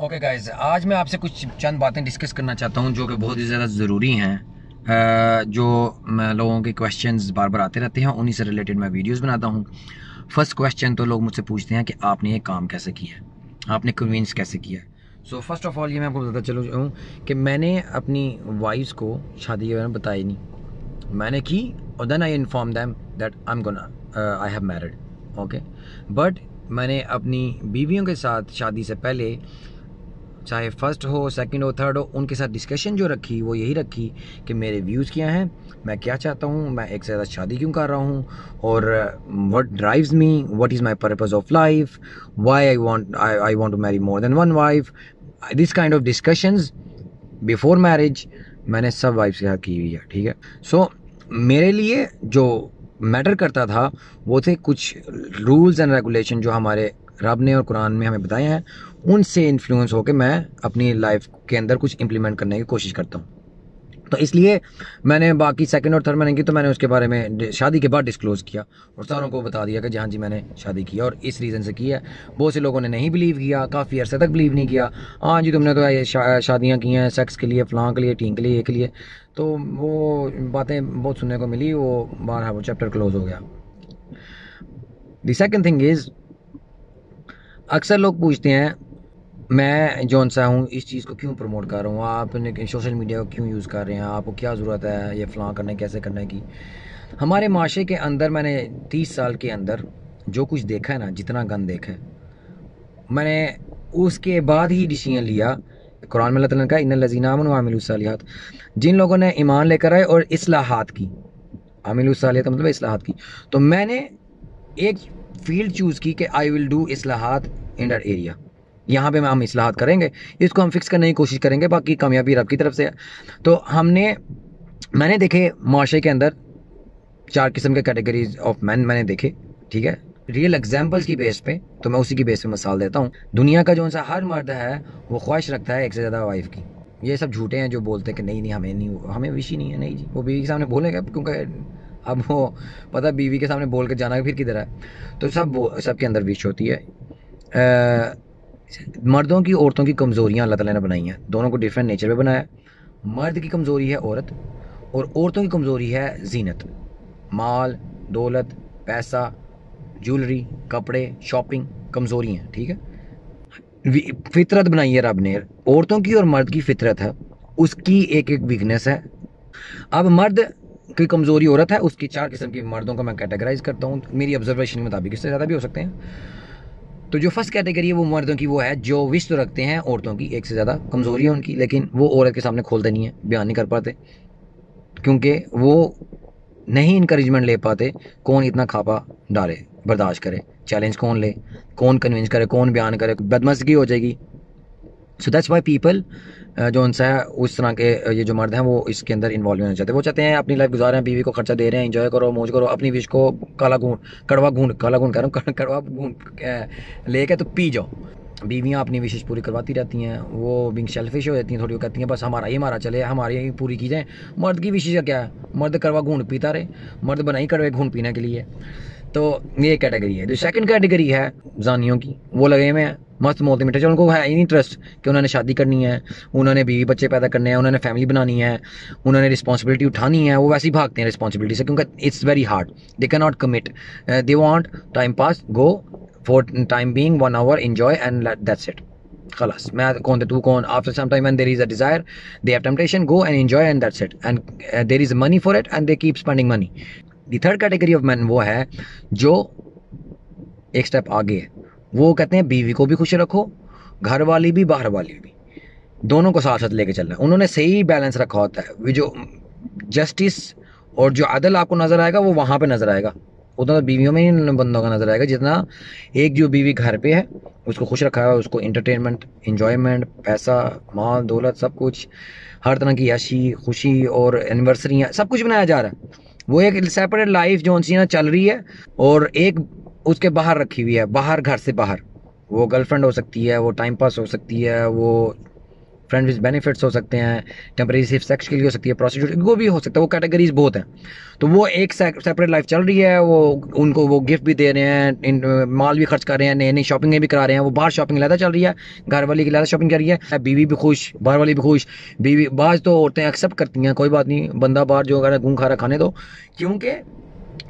Okay guys आज मैं आपसे कुछ चंद बातें डिस्कस करना चाहता हूँ जो कि बहुत ही ज़्यादा ज़रूरी हैं। जो मैं लोगों के क्वेश्चंस बार बार आते रहते हैं, उन्हीं से रिलेटेड मैं वीडियोस बनाता हूँ। फ़र्स्ट क्वेश्चन तो लोग मुझसे पूछते हैं कि आपने ये काम कैसे किया है? आपने कन्विंस कैसे किया सो फ़र्स्ट ऑफ़ ऑल ये मैं आपको बताता चलूँ हूँ कि मैंने अपनी वाइफ को शादी के बारे में बताया नहीं। मैंने की और then I inform them that I am gonna I have married okay but मैंने अपनी बीवियों के साथ शादी से पहले चाहे फ़र्स्ट हो सेकंड हो थर्ड हो उनके साथ डिस्कशन जो रखी वो यही रखी कि मेरे व्यूज़ क्या हैं मैं क्या चाहता हूँ मैं एक से ज़्यादा शादी क्यों कर रहा हूँ और what drives me what is my purpose of life why I want I want to marry more than one wife this kind of discussions before marriage मैंने सब वाइफ साथ की हुई है ठीक है? सो so, मेरे लिए जो मैटर करता था वो थे कुछ रूल्स एंड रेगुलेशन जो हमारे रब ने और कुरान में हमें बताए हैं उनसे इन्फ्लुएंस होकर मैं अपनी लाइफ के अंदर कुछ इंप्लीमेंट करने की कोशिश करता हूँ। तो इसलिए मैंने बाकी सेकंड और थर्ड मैंने की तो मैंने उसके बारे में शादी के बाद डिस्क्लोज़ किया और सारों को बता दिया कि जहाँ जी मैंने शादी की और इस रीज़न से की है। बहुत से लोगों ने नहीं बिलीव किया काफ़ी अरसे तक बिलीव नहीं किया। हाँ जी तुमने तो ये शा, शादियाँ की हैं सेक्स के लिए फ़लाँ के लिए टीम के लिए एक के लिए। तो वो बातें बहुत सुनने को मिली वो बारह वो चैप्टर क्लोज हो गया। दी सेकेंड थिंग इज़ अक्सर लोग पूछते हैं, मैं जौन सा हूँ, इस चीज़ को क्यों प्रमोट कर रहा हूँ? आप सोशल मीडिया को क्यों यूज़ कर रहे हैं? आपको क्या ज़रूरत है? ये फ़लाँ करने कैसे करने की? हमारे माशरे के अंदर, मैंने तीस साल के अंदर जो कुछ देखा है ना, जितना गंद देखा है, मैंने उसके बाद ही डिसीज़न लिया, कुरान में अल्लाह का इन लजीनामन आमिलसालियात जिन लोगों ने ईमान लेकर आए और असलाहत की आमिलसालियात मतलब असलाहत की तो मैंने एक फ़ील्ड चूज़ की कि आई विल डू असलाहत इन दैट एरिया यहाँ पे हम असलाहत करेंगे, इसको हम फिक्स करने की कोशिश करेंगे, बाकी कामयाबी रब की तरफ़ से। है तो हमने, मैंने देखे माशरे के अंदर चार किस्म के कैटेगरीज ऑफ़ मैन मैंने देखे, ठीक है? रियल एग्जाम्पल्स की बेस पे तो मैं उसी की बेस पे मिसाल देता हूँ। दुनिया का जो सा हर मर्द है, वो ख्वाहिश रखता है एक से ज़्यादा वाइफ की। ये सब झूठे हैं जो बोलते हैं कि नहीं नहीं, हमें नहीं, हमें विश ही नहीं है, नहीं जी। वो बीवी के सामने बोलेगा, क्योंकि अब वो पता बीवी के सामने बोल कर जाना फिर किधर है? तो सब सबके अंदर विश होती है। आ, मर्दों की औरतों की कमज़ोरियाँ अल्लाह ताला ने बनाई हैं। दोनों को डिफरेंट नेचर में बनाया मर्द की कमज़ोरी है औरत और औरतों की कमज़ोरी है जीनत। माल दौलत पैसा ज्वेलरी कपड़े शॉपिंग कमज़ोरी हैं ठीक है? फितरत बनाई है रब ने। औरतों की और मर्द की फितरत है। उसकी एक एक वीकनेस है। अब मर्द की कमज़ोरी औरत है उसकी चार किस्म की मर्दों को मैं कैटेगराइज करता हूँ। मेरी ऑब्जर्वेशन के मुताबिक इससे ज़्यादा भी हो सकते हैं। तो जो फ़र्स्ट कैटेगरी है, वो मर्दों की वो है, जो विश तो रखते हैं औरतों की, एक से ज़्यादा कमज़ोरी है उनकी, लेकिन वो औरत के सामने खोलते नहीं है, बयान नहीं कर पाते। क्योंकि वो नहीं इंकरेजमेंट ले पाते, कौन इतना खापा डाले, बर्दाश्त करे चैलेंज कौन ले, कौन कन्विंस करे, कौन बयान करे बदमजगी हो जाएगी। सो दैट्स वाई पीपल जो उनसे है, उस तरह के ये जो मर्द हैं, वो इसके अंदर इन्वॉल्व होना चाहते। हैं वो चाहते हैं, अपनी लाइफ गुजार रहे हैं बीवी को खर्चा दे रहे हैं इंजॉय करो, मौज करो, अपनी विश को काला घून कड़वा घून काला घून कह रहा हूँ कड़वा घून लेके तो पी जाओ। बीवियाँ अपनी विशेष पूरी करवाती रहती हैं, वो बिंग सेल्फिश हो जाती हैं, थोड़ी वो कहती हैं, बस हमारा ही हमारा चले, हमारी ही पूरी की जाए। मर्द की विशेष क्या है? मर्द करवा घून पीता रहे, मर्द बनाई कड़वे घून पीने के लिए। तो ये कैटेगरी है। जो सेकंड कैटेगरी है, जानियों की, वो लगे हुए हैं। मस्त मोलते मीठे उनको है ही नहीं ट्रस्ट कि उन्होंने शादी करनी है, उन्होंने बीवी बच्चे पैदा करने हैं, उन्होंने फैमिली बनानी है, उन्होंने रिस्पॉन्सिबिलिटी उठानी है, वो वैसे ही भागते हैं रिस्पॉन्सिबिलिटी से, क्योंकि it's very hard they can not commit they want time pass go for time being one hour enjoy and that's it खलास। मैं कौन तू कौन? After some time and there is a desire they have temptation go and enjoy and that's it and there is money for it and they keep spending money the third category of man वो है जो एक step आगे है। वो कहते हैं बीवी को भी खुश रखो, घर वाली भी, बाहर वाली भी। दोनों को साथ साथ लेके चलना। है उन्होंने सही बैलेंस रखा होता है। जो जस्टिस और जो अदल आपको नज़र आएगा, वो वहाँ पे नज़र आएगा। उतना तो बीवियों में ही बंदों का नज़र आएगा। जितना एक जो बीवी घर पे है, उसको खुश रखा है, उसको इंटरटेनमेंट इंजॉयमेंट पैसा, माल, दौलत, सब कुछ, हर तरह की याशी खुशी और एनिवर्सरियाँ सब कुछ बनाया जा रहा है। वो एक सेपरेट लाइफ जो सी ना चल रही है और एक उसके बाहर रखी हुई है, बाहर, घर से बाहर। वो गर्लफ्रेंड हो सकती है, वो टाइम पास हो सकती है, वो फ्रेंड विद बेनिफिट्स हो सकते हैं टेम्परेरी सिर्फ़ सेक्स के लिए हो सकती है प्रोस्टिट्यूट वो भी हो सकता है, वो कैटेगरीज बहुत हैं। तो वो एक सेपरेट लाइफ चल रही है, वो उनको वो गिफ्ट भी दे रहे हैं माल भी खर्च कर रहे हैं नई नई शॉपिंग भी करा रहे हैं, वो बाहर शॉपिंग ज़्यादा चल रही है, घर वाली की ज़्यादा शॉपिंग कर रही है बीवी भी खुश, बाहर वाली भी खुश, बीवी, बाज तो औरतें एक्सेप्ट करती हैं, कोई बात नहीं, बंदा बाहर जो अगर घूम खा रहा खाने दो, क्योंकि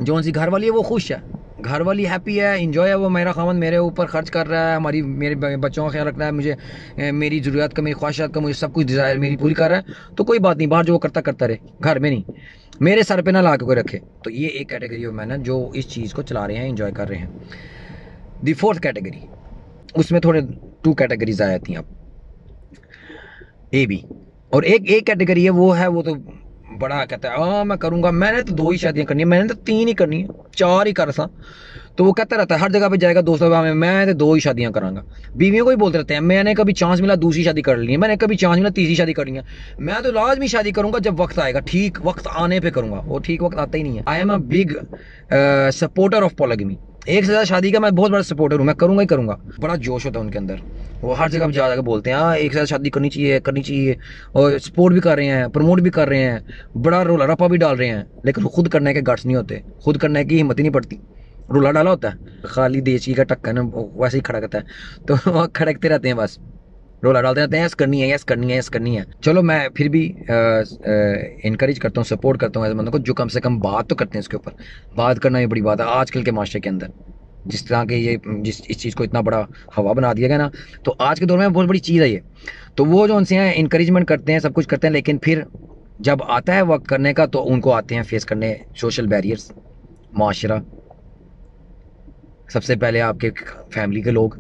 जो उनकी घर वाली है, वो खुश है। घर वाली हैप्पी है इंजॉय है, वो मेरा खामन मेरे ऊपर खर्च कर रहा है, हमारी, मेरे बच्चों का ख्याल रख रहा है, मुझे मेरी ज़रूरत का, मेरी ख्वाहिशात का, मुझे सब कुछ डिज़ायर मेरी पूरी कर रहा है तो कोई बात नहीं, बाहर जो वो करता करता रहे, घर में नहीं, मेरे सर पे ना ला के कोई रखे तो ये एक कैटेगरी ऑफ़ मैन है, जो इस चीज़ को चला रहे हैं इंजॉय कर रहे हैं। दी फोर्थ कैटेगरी उसमें थोड़े टू कैटेगरीज आ जाती हैं अब ए बी और एक एक कैटेगरी है, वो है, वो तो बड़ा कहता है हाँ मैं करूँगा। मैंने तो दो ही शादियाँ करनी है। मैंने तो तीन ही करनी है। चार ही कर सा। तो वो कहता रहता है, हर जगह पे जाएगा दोस्तों में, मैं तो दो ही शादियाँ करांगा। बीवियों को ही बोलते रहते हैं, मैंने कभी चांस मिला, दूसरी शादी कर ली है। मैंने कभी चांस मिला, तीसरी शादी करनी है। मैं तो लाजमी शादी करूँगा जब वक्त आएगा। ठीक, वक्त आने पर करूँगा। वो ठीक वक्त आता ही नहीं है। I am a big supporter of polygamy एक से ज़्यादा शादी का मैं बहुत बड़ा सपोर्टर हूँ, मैं करूँगा ही करूँगा। बड़ा जोश होता है उनके अंदर। वो हर जगह जा जाकर बोलते हैं हाँ एक से ज़्यादा शादी करनी चाहिए करनी चाहिए। और सपोर्ट भी कर रहे हैं प्रमोट भी कर रहे हैं। बड़ा रोला रपा भी डाल रहे हैं, लेकिन खुद करने के गट्स नहीं होते। खुद करने की हिम्मत ही नहीं पड़ती। रोला डाला होता है। खाली देसी का टक्का वैसे ही खड़ा करता है। तो खड़कते रहते हैं बस। रोला डालते रहते हैं यस करनी है यस करनी है यस करनी है। चलो, मैं फिर भी इनक्रेज करता हूँ सपोर्ट करता हूँ ऐसे बंदों को जो कम से कम बात तो करते हैं इसके ऊपर। बात करना ही बड़ी बात है, आजकल के माशरे के अंदर। जिस तरह के ये, जिस, इस चीज़ को इतना बड़ा हवा बना दिया गया ना तो आज के दौर में बहुत बड़ी चीज़ है ये। तो वो जो उनसे हैं इंक्रेजमेंट करते हैं, सब कुछ करते हैं, लेकिन फिर जब आता है वक्त करने का तो उनको आते हैं फेस करने सोशल बैरियर्स माशरा। सबसे पहले आपके फैमिली के लोग।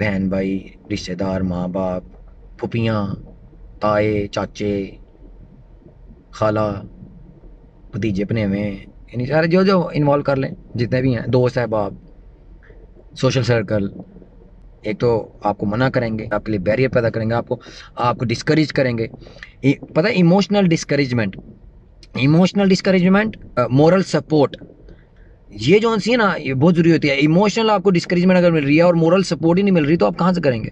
बहन भाई, रिश्तेदार माँ बाप फुपियाँ ताए, चाचे, खाला, भतीजे पनेवे यानी सारे जो जो इन्वॉल्व कर लें, जितने भी हैं, दोस्त है, बाप सोशल सर्कल एक तो आपको मना करेंगे, आपके लिए बैरियर पैदा करेंगे, आपको आपको डिस्करेज करेंगे। पता है emotional discouragement emotional discouragement moral support ये जो सी है ना ये बहुत ज़रूरी होती है। इमोशनल आपको डिस्करेजमेंट अगर मिल रही है और मोरल सपोर्ट ही नहीं मिल रही तो आप कहाँ से करेंगे?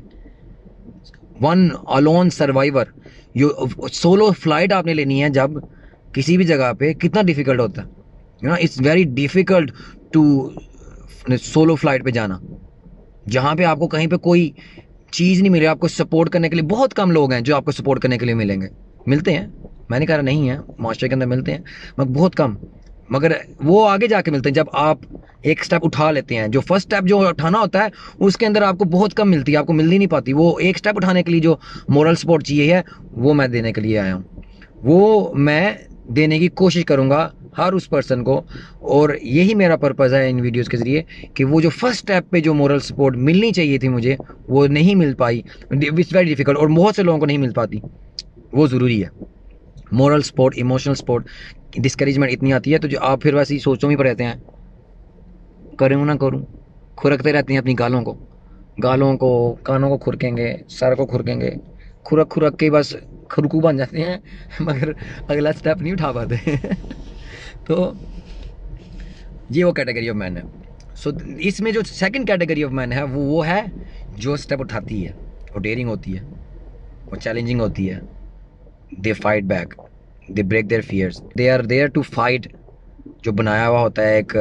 वन अलोन सर्वाइवर यो सोलो फ़्लाइट आपने लेनी है जब किसी भी जगह पे कितना डिफ़िकल्ट होता है। No it's very difficult to solo flight पे जाना। जहाँ पे आपको कहीं पे कोई चीज़ नहीं मिले आपको सपोर्ट करने के लिए बहुत कम लोग हैं जो आपको सपोर्ट करने के लिए मिलेंगे। मिलते हैं। मैंने कहा नहीं है, मास्टर के अंदर मिलते हैं, मगर बहुत कम। मगर वो आगे जाके मिलते हैं, जब आप एक स्टेप उठा लेते हैं। जो फ़र्स्ट स्टेप जो उठाना होता है, उसके अंदर आपको बहुत कम मिलती है, आपको मिल ही नहीं पाती। वो एक स्टेप उठाने के लिए जो मॉरल सपोर्ट चाहिए है, वो मैं देने के लिए आया हूँ। वो मैं देने की कोशिश करूँगा हर उस पर्सन को, और यही मेरा पर्पज़ है इन वीडियोस के ज़रिए कि वो जो फ़र्स्ट स्टेप पे जो मॉरल सपोर्ट मिलनी चाहिए थी मुझे, वो नहीं मिल पाई। इट्स वेरी डिफ़िकल्ट और बहुत से लोगों को नहीं मिल पाती। वो ज़रूरी है। Moral support emotional support discouragement इतनी आती है तो जो आप फिर वैसे ही सोचों में पर रहते हैं। करूँ ना करूँ खुरकते रहते हैं अपनी गालों को। गालों को कानों को खुरकेंगे सर को खुरकेंगे। खुरक खुरक के बस खुरकू बन जाते हैं मगर अगला स्टेप नहीं उठा पाते। तो ये वो कैटेगरी ऑफ़ मैन है। सो so, इसमें जो सेकंड कैटेगरी ऑफ़ मैन है वो वो है जो स्टेप उठाती है। वो डेयरिंग होती है वो चैलेंजिंग होती है। They fight back they break their fears they are there to fight जो बनाया हुआ होता है एक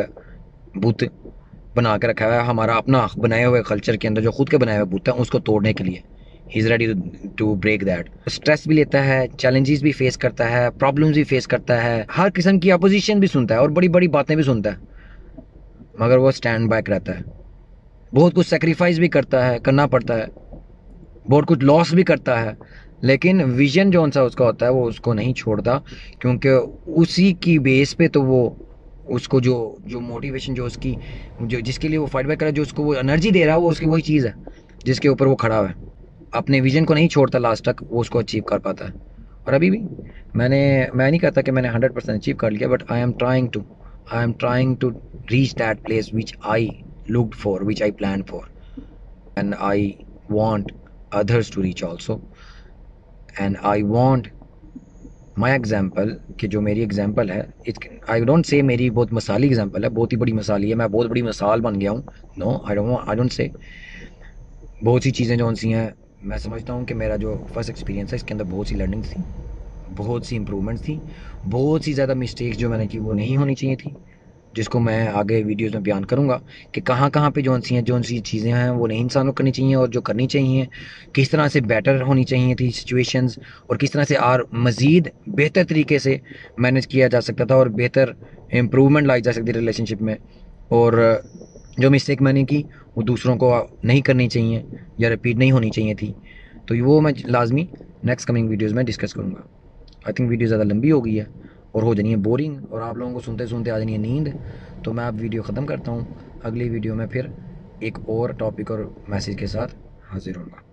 बुत बना के रखा हुआ है, हमारा अपना बनाए हुए कल्चर के अंदर, जो खुद के बनाए हुए बुत है, उसको तोड़ने के लिए। He is ready to break that stress भी लेता है चैलेंजेस भी फेस करता है प्रॉब्लम्स भी फेस करता है, हर किस्म की अपोजिशन भी सुनता है और बड़ी बड़ी बातें भी सुनता है। मगर वो स्टैंड बैक रहता है। बहुत कुछ सेक्रीफाइस भी करता है, करना पड़ता है। बहुत कुछ लॉस भी करता है। लेकिन विजन जो सा उसका होता है, वो उसको नहीं छोड़ता, क्योंकि उसी की बेस पे तो वो उसको जो जो मोटिवेशन जो उसकी, जो जिसके लिए वो फाइट बैक कर रहा है, जो उसको वो एनर्जी दे रहा है, वो उसकी वही चीज़ है, जिसके ऊपर वो खड़ा है। अपने विजन को नहीं छोड़ता लास्ट तक, वो उसको अचीव कर पाता है। और अभी भी, मैंने, मैं नहीं कहता कि मैंने हंड्रेड परसेंट अचीव कर लिया but I am trying to I am trying to reach that place which I looked for which I plan for and I want others to reach also and I want my example कि जो मेरी example है आई don't से मेरी बहुत मसाली example है, बहुत ही बड़ी मसाली है, मैं बहुत बड़ी मिसाल बन गया हूँ। No I don't I don't say बहुत सी चीज़ें जो सी हैं, मैं समझता हूँ कि मेरा जो फ़र्स्ट एक्सपीरियंस है, इसके अंदर बहुत सी लर्निंग थी, बहुत सी इम्प्रूवमेंट्स थी, बहुत सी ज़्यादा मिस्टेक्स जो मैंने की, वो नहीं होनी चाहिए थी। जिसको मैं आगे वीडियोस में बयान करूँगा कि कहाँ कहाँ पे जो सी हैं सी चीज़ें हैं, वो नहीं इंसानों करनी चाहिए और जो करनी चाहिए, किस तरह से बेटर होनी चाहिए थी सिचुएशंस और किस तरह से और मज़ीद बेहतर तरीके से मैनेज किया जा सकता था और बेहतर इम्प्रूवमेंट लाई जा सकती रिलेशनशिप में। और जो मिस्टेक मैंने की, वो दूसरों को नहीं करनी चाहिए या रिपीट नहीं होनी चाहिए थी। तो वो मैं लाजमी नेक्स्ट कमिंग वीडियोज़ में डिस्कस करूँगा। आई थिंक वीडियो ज़्यादा लंबी हो गई है। और हो जानी है बोरिंग और आप लोगों को सुनते सुनते आ जानी है नींद। तो मैं आप वीडियो ख़त्म करता हूँ। अगली वीडियो में फिर एक और टॉपिक और मैसेज के साथ हाजिर होऊँगा।